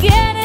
get